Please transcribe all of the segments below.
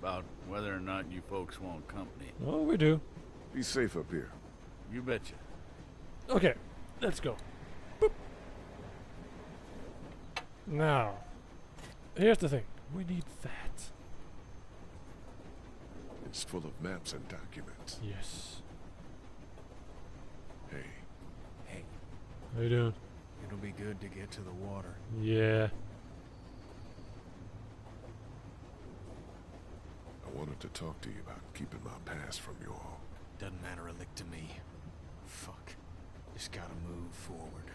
about whether or not you folks want company. Oh, we do. Be safe up here. You betcha. Okay, let's go. Boop. Now, here's the thing. We need that. It's full of maps and documents. Yes. Hey, Hey, How you doing? it'll be good to get to the water. Yeah. I wanted to talk to you about keeping my past from you all. Doesn't matter a lick to me. Fuck. Just gotta move forward.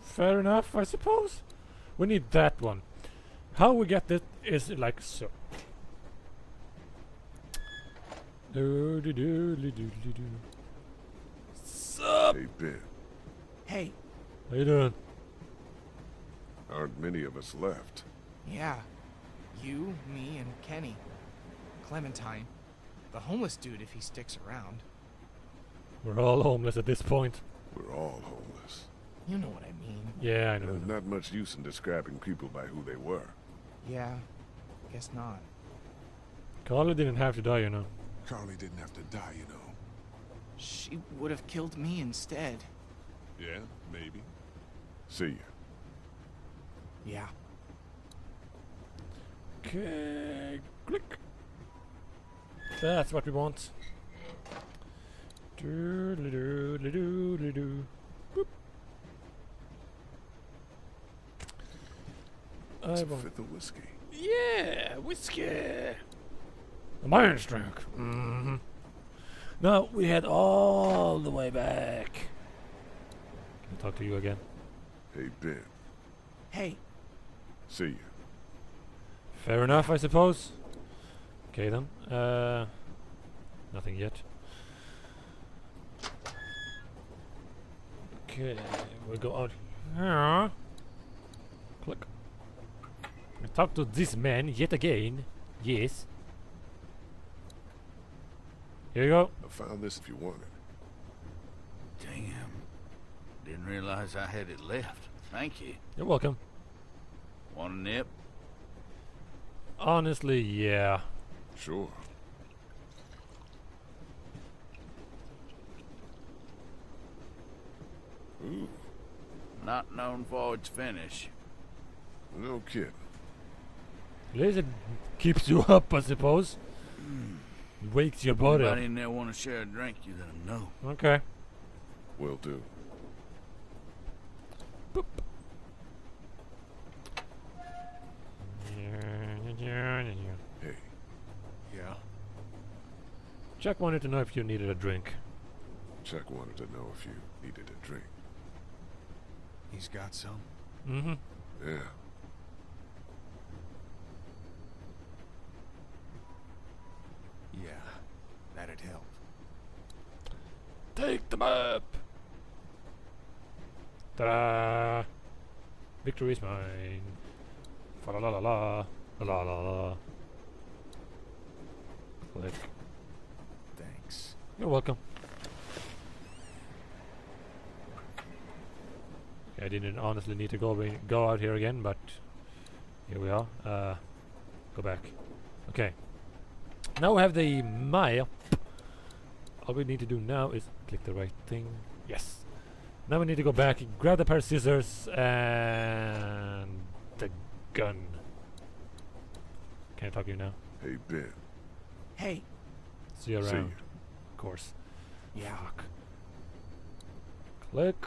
Fair enough, I suppose. We need that one. How we get it is like so. Do do do do do do do. Sup? Hey, Ben, Hey, How you doing? aren't many of us left. yeah. You, me, and Kenny. Clementine. The homeless dude if he sticks around. We're all homeless at this point. We're all homeless. You know what I mean. Yeah, I know. There's not much use in describing people by who they were. Yeah, guess not. Carley didn't have to die, you know. Carley didn't have to die, you know. She would have killed me instead. Yeah, maybe. See ya. Yeah. Okay, click. That's what we want. Doodly doodly doodly doo. Boop. It's I a want. fifth of whiskey. Yeah, whiskey. The Iron Strike. Mm-hmm. Now we head all the way back. Can I talk to you again? Hey, Ben. Hey, See ya. Fair enough, I suppose. Okay then. Uh, nothing yet. Okay, we'll go out here. Click. We talk to this man yet again. Yes. Here you go. I found this if you want it. Damn. Didn't realize I had it left. Thank you. You're welcome. Want a nip? Honestly, yeah. Sure. Ooh, Not known for its finish. no kidding. At least it keeps you up, I suppose. It wakes your body Anybody up. in there want to share a drink? You let 'em know. Okay. Will do. Hey, yeah. Chuck wanted to know if you needed a drink. Chuck wanted to know if you needed a drink. He's got some. Mm-hmm. Yeah. Yeah, that'd help. Take the map! Ta-da! Victory is mine. Fa la la la la. La la la la. Click. Thanks. You're welcome. Okay, I didn't honestly need to go go out here again, but here we are. Uh, go back. Okay. Now we have the map. All we need to do now is click the right thing. Yes. Now we need to go back, grab the pair of scissors and the gun. Can I talk to you now? Hey, Ben. Hey. See you See around. Of course. Yeah, Fuck. Click.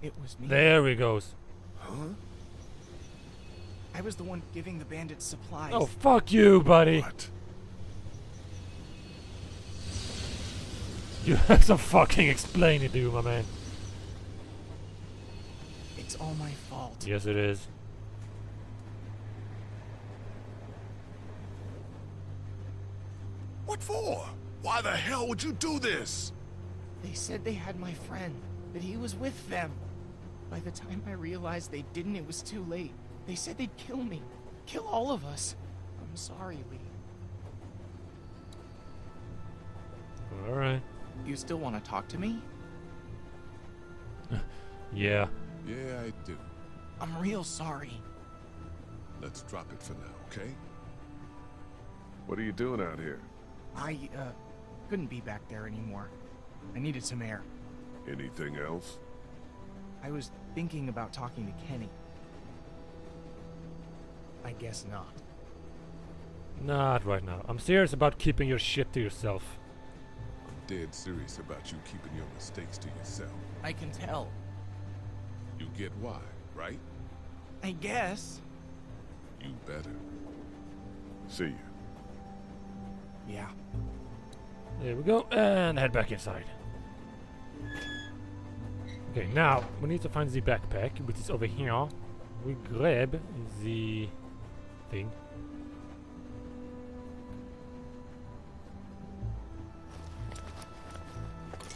it was me. There he goes. Huh? I was the one giving the bandits supplies. Oh, fuck you, buddy. What? You have to fucking explain it to you, my man. It's all my fault. Yes, it is. What for? Why the hell would you do this? They said they had my friend, that he was with them. By the time I realized they didn't, it was too late. They said they'd kill me. Kill all of us. I'm sorry, Lee. Alright. You still want to talk to me? Yeah. Yeah, I do. I'm real sorry. Let's drop it for now, okay? What are you doing out here? I, uh, couldn't be back there anymore. I needed some air. Anything else? I was thinking about talking to Kenny. I guess not. Not right now. I'm serious about keeping your shit to yourself. I'm dead serious about you keeping your mistakes to yourself. I can tell. You get why, right? I guess. You better. See you. Yeah. There we go, and head back inside. Okay, now we need to find the backpack, which is over here. We grab the thing.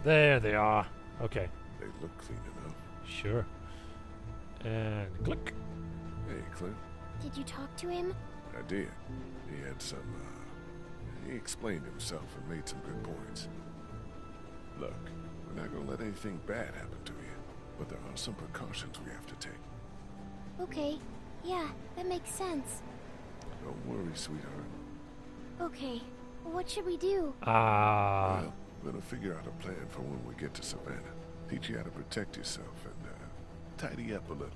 There they are. Okay, They look clean enough. sure. And click. Hey, Clem. Did you talk to him? I did. He had some, uh, he explained himself and made some good points. Look, we're not gonna let anything bad happen to you, but there are some precautions we have to take. Okay. Yeah, that makes sense. Don't worry, sweetheart. Okay. What should we do? Ah, well, we're gonna figure out a plan for when we get to Savannah. Teach you how to protect yourself and, uh, tidy up a little,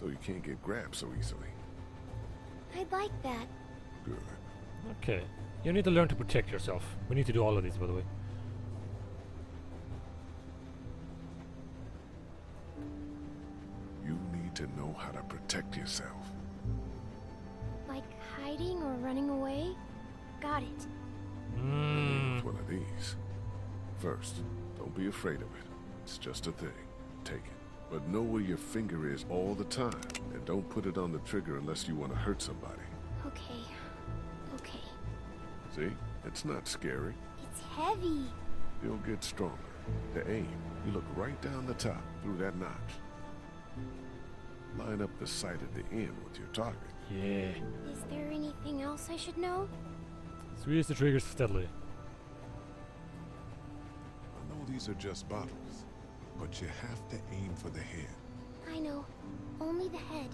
so you can't get grabbed so easily. I'd like that. Good. okay. You need to learn to protect yourself. We need to do all of these, by the way. You need to know how to protect yourself. Like hiding or running away? Got it. Mm. It's one of these. First, don't be afraid of it. It's just a thing. Take it. But know where your finger is all the time, and don't put it on the trigger unless you want to hurt somebody. Okay. Okay. See? It's not scary. It's heavy. You'll get stronger. To aim, you look right down the top through that notch. Line up the sight at the end with your target. Yeah. Is there anything else I should know? Squeeze the triggers steadily. I know these are just bottles, but you have to aim for the head. I know. Only the head.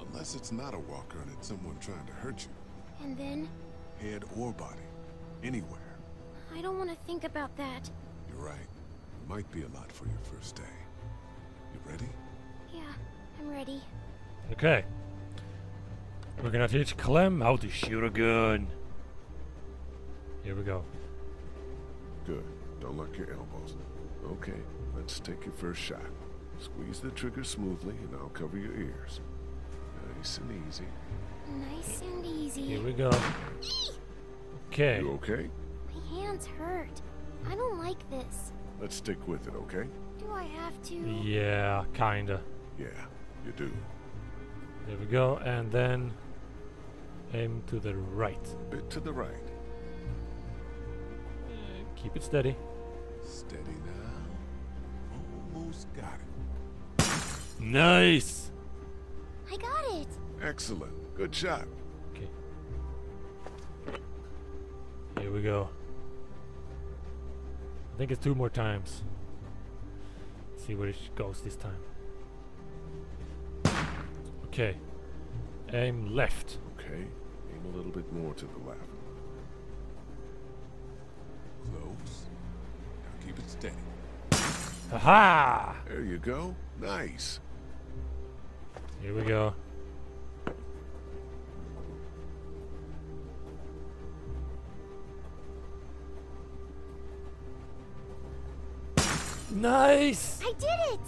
Unless it's not a walker and it's someone trying to hurt you. And then? Head or body. Anywhere. I don't want to think about that. You're right. It might be a lot for your first day. You ready? Yeah, I'm ready. Okay. We're gonna teach Clem how to shoot a gun. Here we go. Good. Don't lock your elbows. Okay, let's take your first shot. Squeeze the trigger smoothly and I'll cover your ears. Nice and easy. Nice and easy. Here we go. Okay. You okay? My hands hurt. I don't like this. Let's stick with it, okay? Do I have to? Yeah, kinda. Yeah, you do. There we go, and then aim to the right. A bit to the right. Uh, keep it steady. Steady now. Almost got it. Nice. I got it. Excellent. Good shot. Okay. Here we go. I think it's two more times. See where it goes this time. Okay. Aim left. Okay. Aim a little bit more to the left. Close. Now keep it steady. Aha! There you go. Nice. Here we go. Nice! I did it.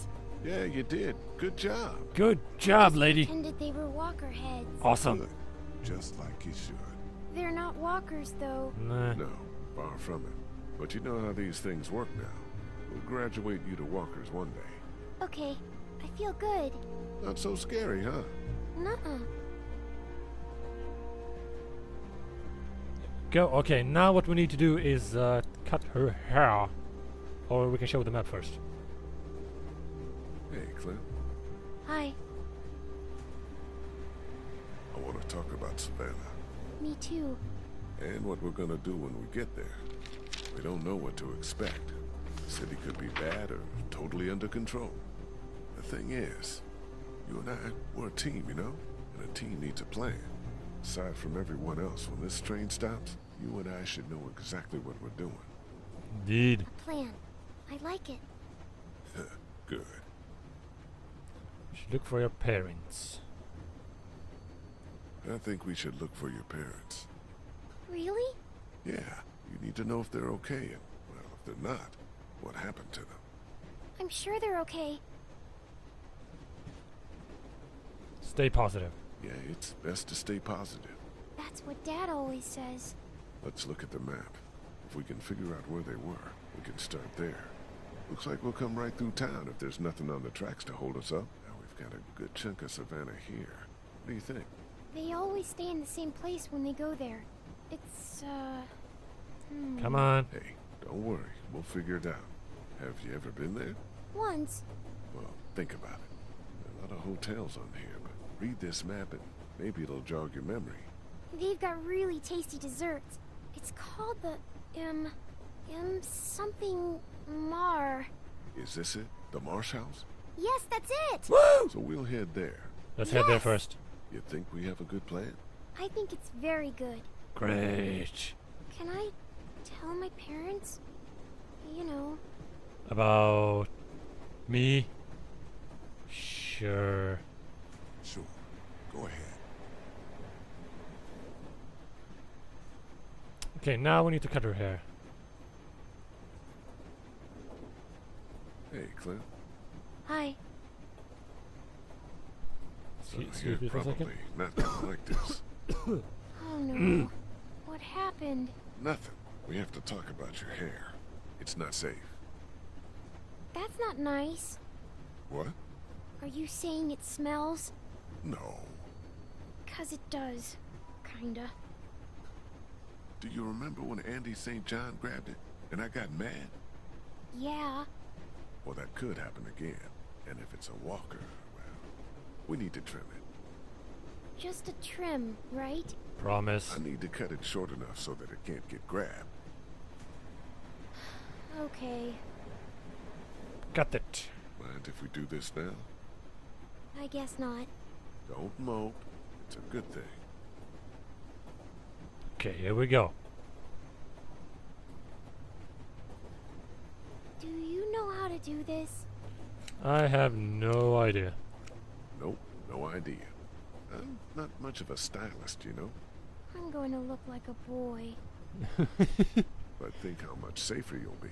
Yeah, you did. Good job. Good job, lady. Pretended they were walker heads. Awesome. Good. Just like you should. They're not walkers, though. Nah. No, far from it. But you know how these things work now. We'll graduate you to walkers one day. Okay, I feel good. Not so scary, huh? Nuh-uh. Go. Okay, now what we need to do is uh, cut her hair. Or we can show the map first. Hey, Clem. Hi. I want to talk about Savannah. Me too. And what we're gonna do when we get there. We don't know what to expect. The city could be bad or totally under control. The thing is, you and I, we're a team, you know? And a team needs a plan. Aside from everyone else, when this train stops, you and I should know exactly what we're doing. Indeed. A plan. I like it. Good. You Should look for your parents. I think we should look for your parents. Really? Yeah, you need to know if they're okay, and, well, if they're not, what happened to them. I'm sure they're okay. Stay positive. Yeah, it's best to stay positive. That's what Dad always says. Let's look at the map. If we can figure out where they were, we can start there. Looks like we'll come right through town if there's nothing on the tracks to hold us up. Now we've got a good chunk of Savannah here. What do you think? They always stay in the same place when they go there. It's, uh... Hmm. Come on. Hey, don't worry. We'll figure it out. Have you ever been there? Once. Well, think about it. There are a lot of hotels on here, but read this map and maybe it'll jog your memory. They've got really tasty desserts. It's called the, um... Um, something... Mar. Is this it? The Marsh House? Yes, that's it! So we'll head there. Let's head there first. You think we have a good plan? I think it's very good. Great. Can I tell my parents? You know, About me? Sure. Sure. Go ahead. Okay, now we need to cut her hair. Hey, Clem. hi. So Excuse- you're me for a probably second. not gonna like this. Oh no. what happened? Nothing. We have to talk about your hair. It's not safe. That's not nice. What? Are you saying it smells? No. Cause it does. Kinda. Do you remember when Andy St. John grabbed it and I got mad? Yeah. Well, that could happen again. And if it's a walker, well, we need to trim it. Just a trim, right? Promise. I need to cut it short enough so that it can't get grabbed. Okay. Got it. Mind if we do this now? I guess not. Don't mope. It's a good thing. Okay, here we go. Do you know how to do this? I have no idea. Nope, no idea. I'm not much of a stylist, you know, I'm going to look like a boy. but think how much safer you'll be.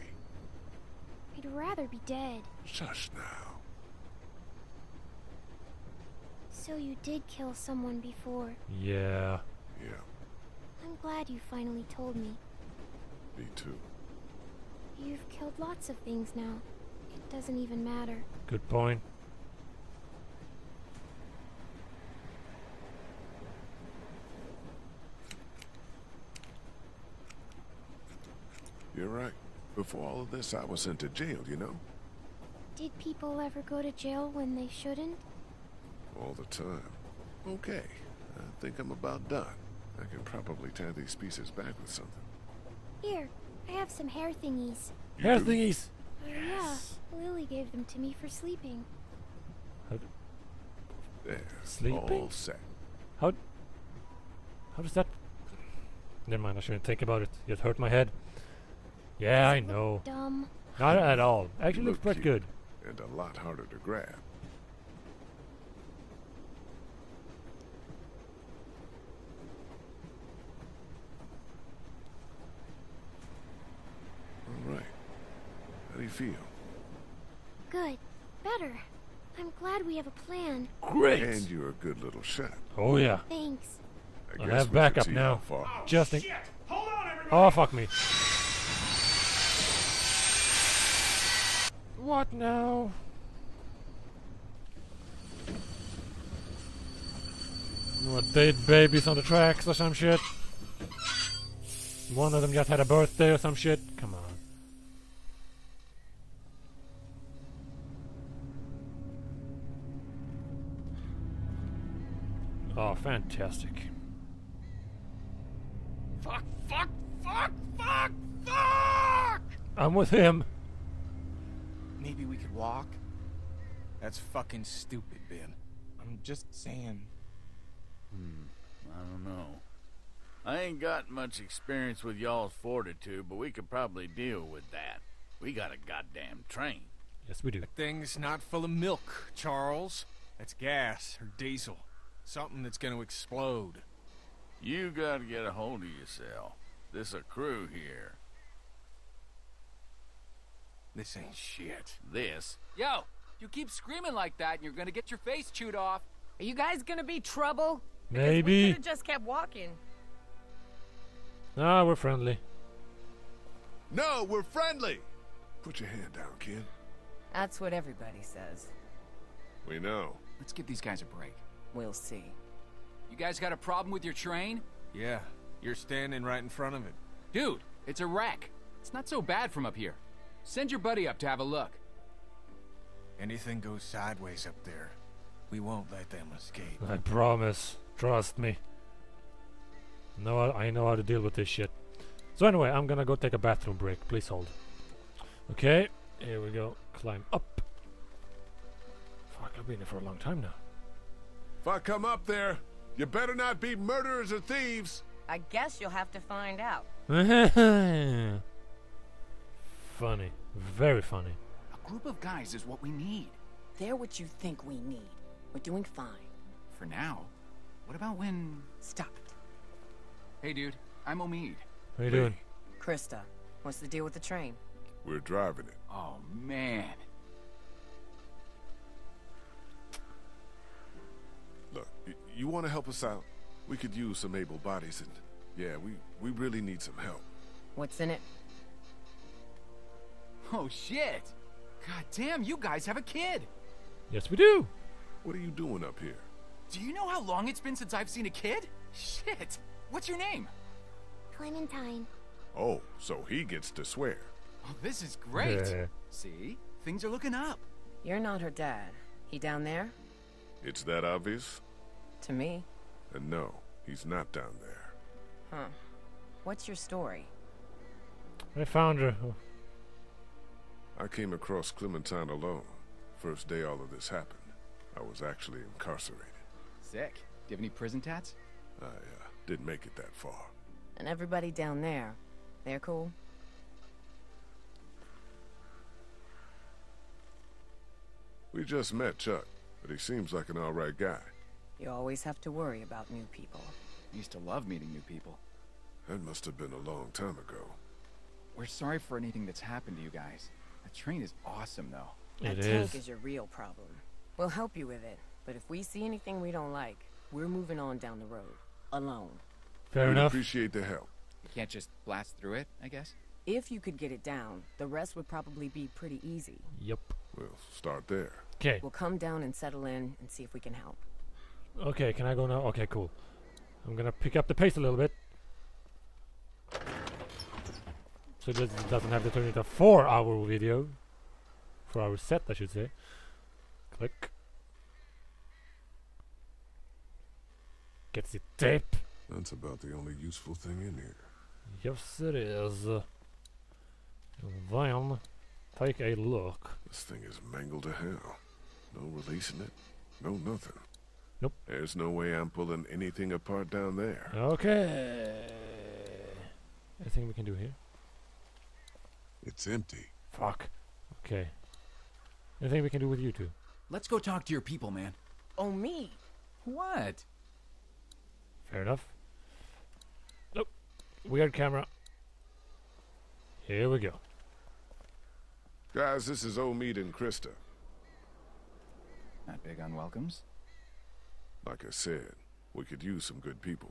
I'd rather be dead. Shush now. So you did kill someone before. Yeah. Yeah, I'm glad you finally told me. me too. You've killed lots of things now. It doesn't even matter. Good point. You're right. Before all of this, I was sent to jail, you know? Did people ever go to jail when they shouldn't? All the time. Okay, I think I'm about done. I can probably tie these pieces back with something. Here, I have some hair thingies. You Hair do? thingies. Oh yeah, Lilly gave them to me for sleeping. There. Sleeping? All set. How How does that? Never mind. I shouldn't think about it. It hurt my head. Yeah, I Does it look know. Dumb. Not at all. Actually, looks pretty good. And a lot harder to grab. All right. How do you feel? Good. Better. I'm glad we have a plan. Great. And you're a good little shot. Oh yeah. Thanks. I I'll have we should backup see now. how far- Just in. Oh fuck me. What now? What dead babies on the tracks or some shit? One of them just had a birthday or some shit. Come on. Fantastic. Fuck, fuck, fuck, fuck, fuck! I'm with him. Maybe we could walk? That's fucking stupid, Ben. I'm just saying. Hmm, I don't know. I ain't got much experience with y'all's fortitude, but we could probably deal with that. We got a goddamn train. Yes, we do. That Thing's not full of milk, Charles. That's gas or diesel. Something that's gonna explode. You gotta get a hold of yourself. This a crew here. This ain't shit. This Yo, you keep screaming like that and you're gonna get your face chewed off. Are you guys gonna be trouble? Because We Maybe. could have just kept walking. Ah, we're friendly. No, we're friendly! Put your hand down, kid. That's what everybody says. We know. Let's give these guys a break. We'll see. You guys got a problem with your train? Yeah, you're standing right in front of it. Dude, it's a wreck. It's not so bad from up here. Send your buddy up to have a look. Anything goes sideways up there, we won't let them escape. I promise. Trust me. No, I I know how to deal with this shit. So anyway, I'm gonna go take a bathroom break. Please hold. Okay, here we go. Climb up. Fuck, I've been here for a long time now. If I come up there, you better not be murderers or thieves. I guess you'll have to find out. funny. Very funny. A group of guys is what we need. They're what you think we need. We're doing fine. For now. What about when... Stop it. Hey, dude. I'm Omid. How you doing? Christa, what's the deal with the train? We're driving it. Oh, man. You want to help us out? We could use some able bodies, and yeah, we, we really need some help. What's in it? Oh, shit. God damn, you guys have a kid. Yes, we do. What are you doing up here? Do you know how long it's been since I've seen a kid? Shit. What's your name? Clementine. Oh, so he gets to swear. Oh, this is great. Yeah. See? Things are looking up. You're not her dad. He down there? It's that obvious? To me. And no, he's not down there. Huh. What's your story? I found her. I came across Clementine alone. First day all of this happened. I was actually incarcerated. Sick. Do you have any prison tats? I uh, didn't make it that far. And everybody down there. They're cool? We just met Chuck, but he seems like an alright guy. You always have to worry about new people. I used to love meeting new people. That must have been a long time ago. We're sorry for anything that's happened to you guys. That train is awesome, though. That It tank is. is your real problem. We'll help you with it, but if we see anything we don't like, we're moving on down the road. Alone. Fair We'd enough. appreciate the help. You can't just blast through it, I guess? If you could get it down, the rest would probably be pretty easy. Yep. We'll start there. Okay. We'll come down and settle in and see if we can help. Okay, can I go now? Okay, cool. I'm gonna pick up the pace a little bit. So this doesn't have to turn into a four hour video. Four hour set, I should say. Click. Gets the tape. That's about the only useful thing in here. Yes, it is. Then, take a look. This thing is mangled to hell. No releasing it. No nothing. Nope. There's no way I'm pulling anything apart down there. Okay. Anything we can do here? It's empty. Fuck. Okay. Anything we can do with you two? Let's go talk to your people, man. Oh, me? What? Fair enough. Nope. Weird camera. Here we go. Guys, this is Omid and Christa. Not big on welcomes. Like I said, we could use some good people.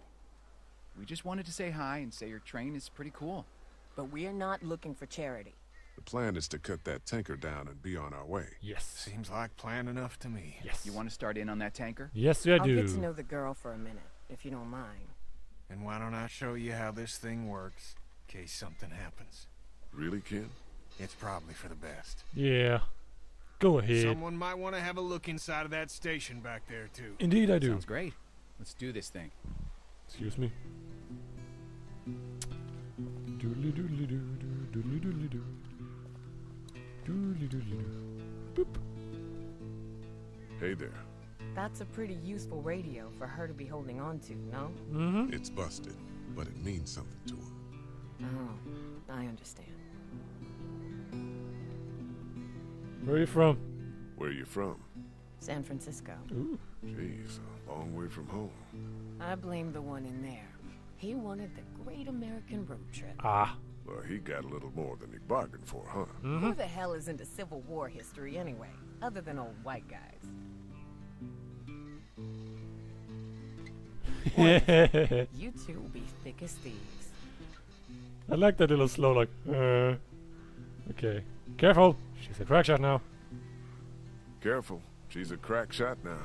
We just wanted to say hi and say your train is pretty cool. But we're not looking for charity. The plan is to cut that tanker down and be on our way. Yes. Seems like plan enough to me. Yes. You want to start in on that tanker? Yes, I I'll do. get to know the girl for a minute, if you don't mind. And why don't I show you how this thing works, in case something happens? Really, Ken? It's probably for the best. yeah. Go ahead. Someone might want to have a look inside of that station back there, too. Indeed, I do. Sounds great. Let's do this thing. Excuse me. Doodly doodly doo doo doodly doodly doo. Doodly doodly doo. Boop. Hey there. That's a pretty useful radio for her to be holding on to, no? Mm-hmm. It's busted, but it means something to her. Oh, I understand. Where are you from? Where are you from? San Francisco. Ooh. Jeez, a long way from home. I blame the one in there. He wanted the great American road trip. Ah. Well, he got a little more than he bargained for, huh? Mm-hmm. Who the hell is into Civil War history anyway, other than old white guys? I You two will be thick as thieves. I like that little slow, like, uh. Okay. Careful. She's a crack shot now. Careful, she's a crack shot now.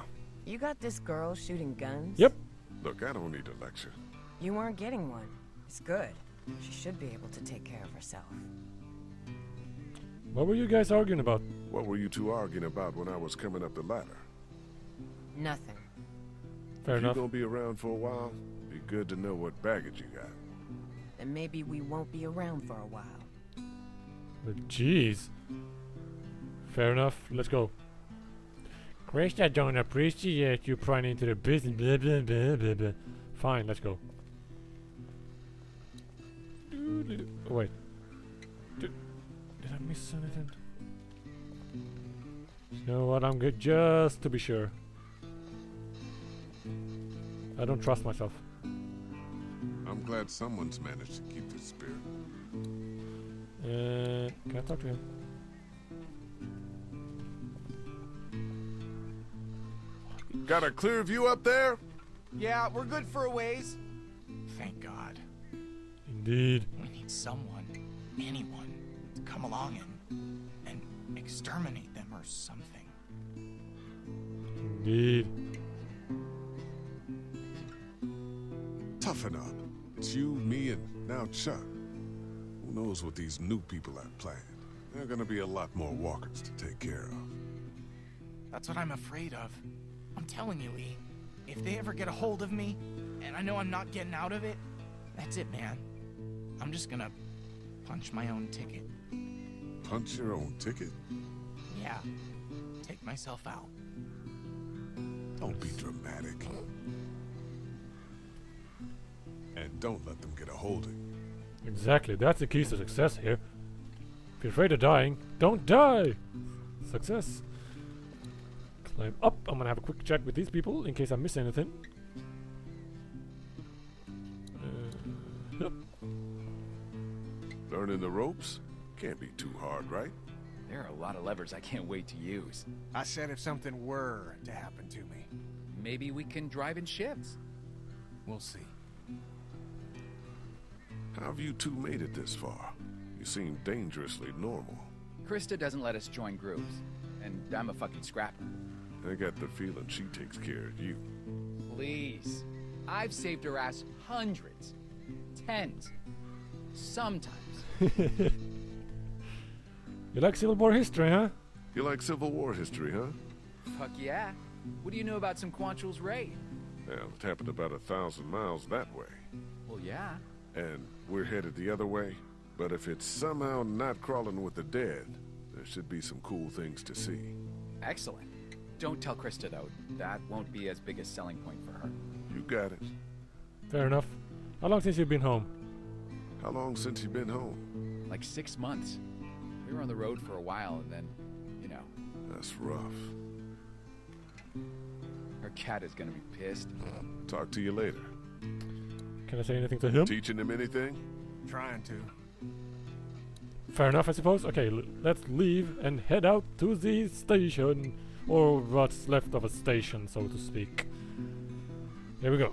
You got this girl shooting guns? Yep. Look, I don't need a lecture. You aren't getting one. It's good. She should be able to take care of herself. What were you guys arguing about? What were you two arguing about when I was coming up the ladder? Nothing. Fair if enough. you gonna be around for a while, be good to know what baggage you got. Then maybe we won't be around for a while. Jeez. Fair enough. Let's go. Chris, I don't appreciate you prying into the business. Blah, blah, blah, blah, blah. Fine, let's go. Oh, wait. Did, did I miss anything? You know what? I'm good just to be sure. I don't trust myself. I'm glad someone's managed to keep this spirit. Uh, can I talk to him? Got a clear view up there? Yeah, we're good for a ways. Thank God. Indeed. We need someone, anyone, to come along and and exterminate them or something. Indeed. Toughen up. It's you, me, and now Chuck. Who knows what these new people have planned? There are gonna be a lot more walkers to take care of. That's what I'm afraid of. I'm telling you, Lee. If they ever get a hold of me, and I know I'm not getting out of it, that's it, man. I'm just gonna punch my own ticket. Punch your own ticket? Yeah. Take myself out. Don't be dramatic. And don't let them get a hold of you. Exactly, that's the key to success here. If you're afraid of dying, don't die! Success. Climb up. I'm gonna have a quick chat with these people in case I miss anything. Uh, yep. Learning the ropes? Can't be too hard, right? There are a lot of levers I can't wait to use. I said if something were to happen to me, Maybe we can drive in shifts. we'll see. How have you two made it this far? You seem dangerously normal. Christa doesn't let us join groups, and I'm a fucking scrapper. I got the feeling she takes care of you. Please. I've saved her ass hundreds, tens, sometimes. You like Civil War history, huh? You like Civil War history, huh? Fuck yeah. What do you know about some Quantrill's raid? Well, it happened about a thousand miles that way. Well, yeah. And we're headed the other way. But if it's somehow not crawling with the dead, there should be some cool things to see. Excellent. Don't tell Christa, though. That won't be as big a selling point for her. You got it. Fair enough. How long since you've been home? How long since you've been home? Like six months. We were on the road for a while, and then, you know, That's rough. her cat is gonna be pissed. Talk to you later. Can I say anything to him? Teaching him anything? Trying to. Fair enough, I suppose. Okay, l- let's leave and head out to the station. Or what's left of a station, so to speak. Here we go.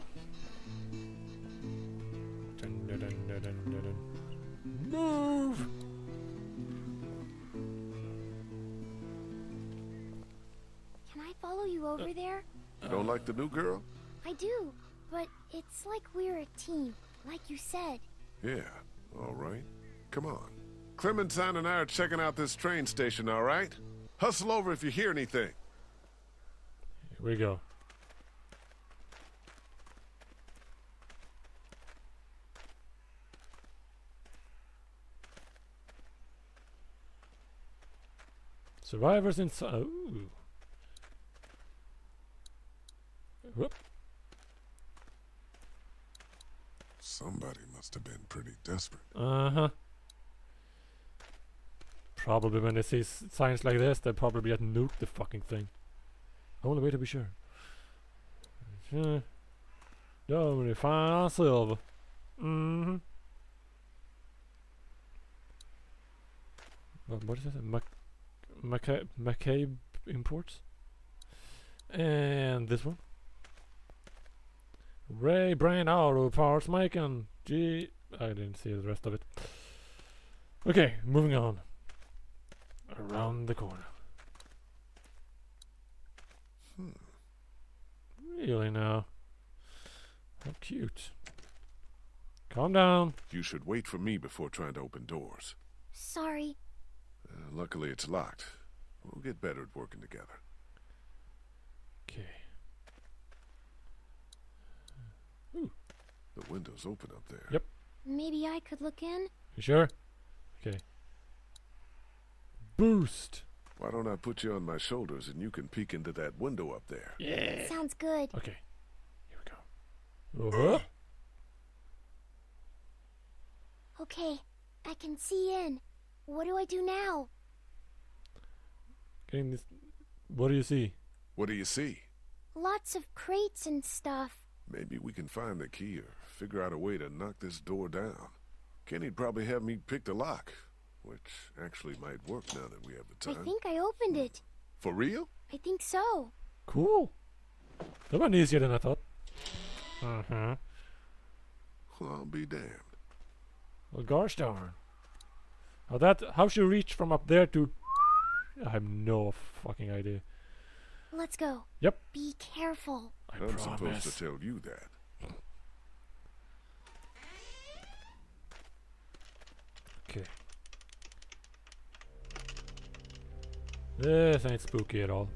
Dun, dun, dun, dun, dun, dun, dun. Move! Can I follow you over uh, there? I don't like the new girl? I do, but it's like we're a team, like you said. Yeah, all right. Come on. Clementine and I are checking out this train station, all right? Hustle over if you hear anything. Here we go. Survivors inside. Ooh. Whoop. Somebody must have been pretty desperate. Uh huh. Probably when they see signs like this, they probably had nuked the fucking thing. Only way to be sure. Sure. Nobody find silver. Mm-hmm. What, what is it? Mac Imports? And this one. Ray Brand Auto Parts Making. G. I didn't see the rest of it. Okay, moving on. Around the corner. Hmm. Really now? How cute. Calm down. You should wait for me before trying to open doors. Sorry. Uh, luckily, it's locked. We'll get better at working together. Okay. The window's open up there. Yep. Maybe I could look in? You sure? Okay. Boost. Why don't I put you on my shoulders and you can peek into that window up there? Yeah. Sounds good. Okay. Here we go. Uh-huh. Okay, I can see in. What do I do now? Getting this. What do you see? What do you see? Lots of crates and stuff. Maybe we can find the key or figure out a way to knock this door down. Kenny'd probably have me pick the lock, which actually might work now that we have the time. I think I opened it. For real? I think so. Cool. That went easier than I thought. Uh-huh. Well, I'll be damned. Well, gosh darn. How that? How she reach from up there to? I have no fucking idea. Let's go. Yep. Be careful. I I'm supposed to tell you that. Okay. This ain't spooky at all.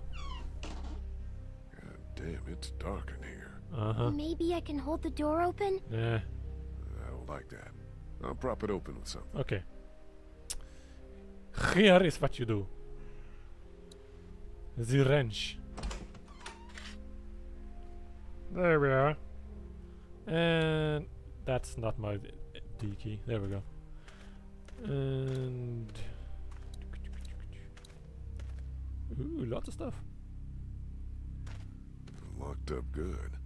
God damn, it's dark in here. Uh huh. Maybe I can hold the door open? Yeah. I don't like that. I'll prop it open with something. Okay. Here is what you do. The wrench. There we are. And that's not my d- D key. There we go. And ooh, lots of stuff. Locked up good.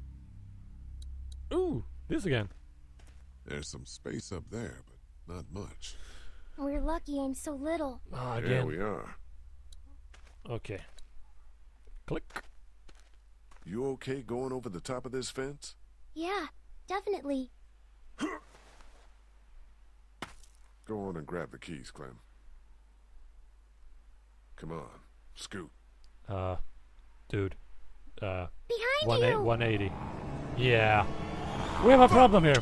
Ooh, this again. There's some space up there, but not much. We're lucky I'm so little. Ah, Yeah, again. we are. okay. Click. You okay going over the top of this fence? Yeah, definitely. Go on and grab the keys, Clem. Come on, scoot. Uh, dude. Uh, Behind one you! 180. Yeah. We have a problem here.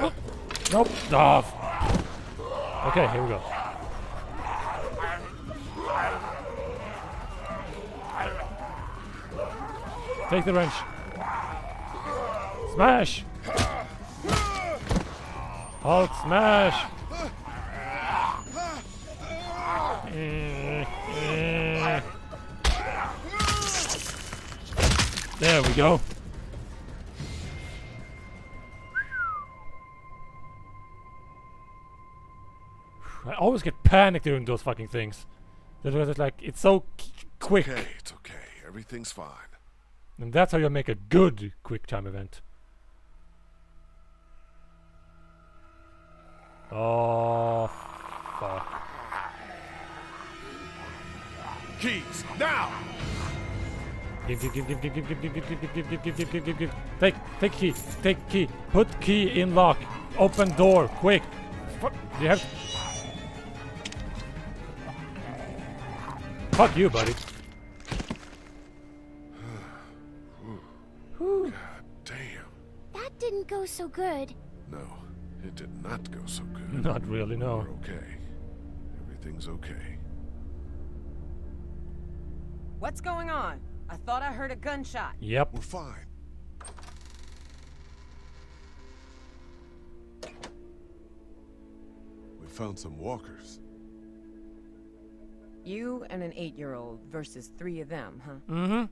Oh, nope. Off. Okay, here we go. Take the wrench. Smash! Halt, smash! Mm-hmm. There we go. I always get panicked during those fucking things. That was like it's so quick, Okay, it's okay. Everything's fine. and that's how you make a good quick time event. Oh, fuck! Keys, now! Give, give, give, give, give, give, give, give, give, give, give, give, give, give, give, give, give. Take, take key, take key. Put key in lock. Open door, quick. Fuck, you have. Fuck you, buddy. God damn. That didn't go so good. No, it did not go so good. Not really, no. We're okay. Everything's okay. What's going on? I thought I heard a gunshot. Yep. We're fine. We found some walkers. You and an eight-year-old versus three of them, huh? Mm-hmm.